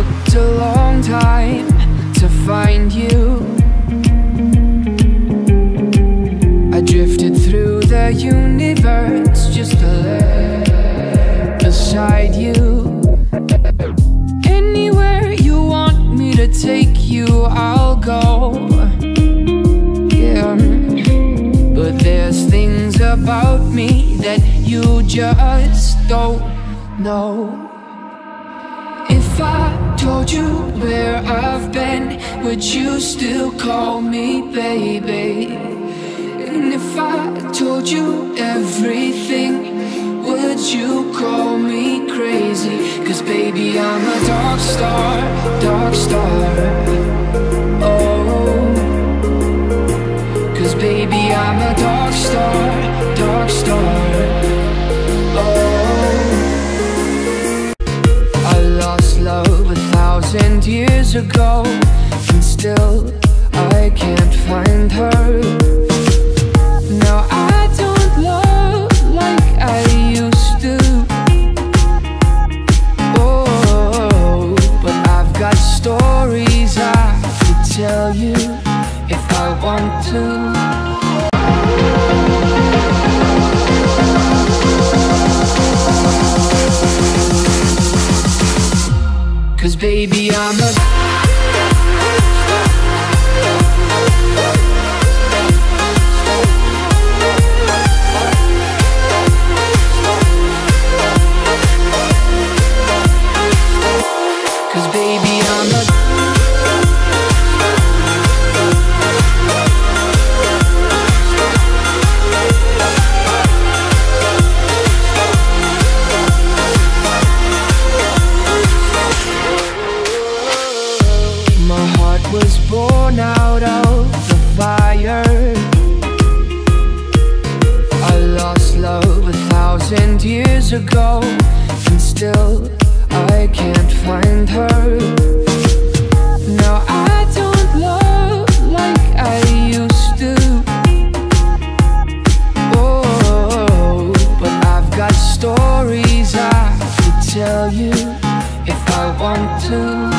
looked a long time to find you. I drifted through the universe just to lay beside you. Anywhere you want me to take you, I'll go. Yeah, but there's things about me that you just don't know. If I told you where I've been, would you still call me baby? And if I told you everything, would you call me crazy? Cause baby, I'm a dark star, dark star. Oh, cause baby, I'm a dark thousand years ago, and still I can't find her. Now I don't love like I used to. Oh, but I've got stories I could tell you if I want to. Baby, I'm a was born out of the fire. I lost love a thousand years ago And still I can't find her. Now I don't love like I used to. Oh, but I've got stories I could tell you If I want to.